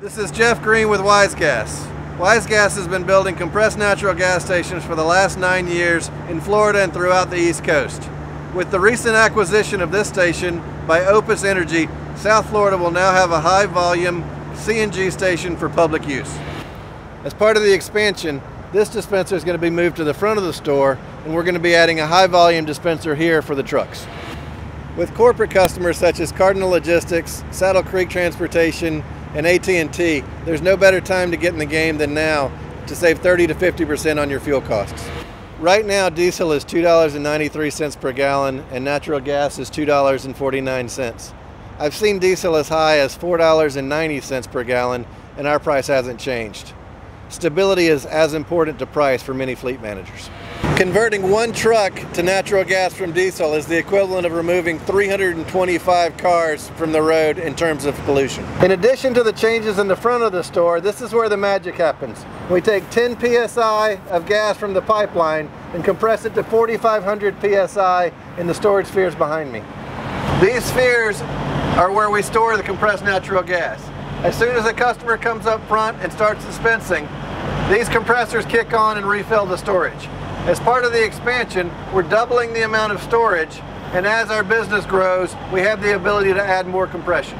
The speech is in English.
This is Jeff Green with Wise Gas. Wise Gas has been building compressed natural gas stations for the last nine years in Florida and throughout the East Coast. With the recent acquisition of this station by Opus Energy, South Florida will now have a high volume CNG station for public use. As part of the expansion, this dispenser is going to be moved to the front of the store and we're going to be adding a high volume dispenser here for the trucks. With corporate customers such as Cardinal Logistics, Saddle Creek Transportation, and AT&T, there's no better time to get in the game than now to save 30 to 50% on your fuel costs. Right now, diesel is $2.93 per gallon and natural gas is $2.49. I've seen diesel as high as $4.90 per gallon and our price hasn't changed. Stability is as important to price for many fleet managers. Converting one truck to natural gas from diesel is the equivalent of removing 325 cars from the road in terms of pollution. In addition to the changes in the front of the store, this is where the magic happens. We take 10 psi of gas from the pipeline and compress it to 4,500 psi in the storage spheres behind me. These spheres are where we store the compressed natural gas. As soon as a customer comes up front and starts dispensing, these compressors kick on and refill the storage. As part of the expansion, we're doubling the amount of storage, and as our business grows, we have the ability to add more compression.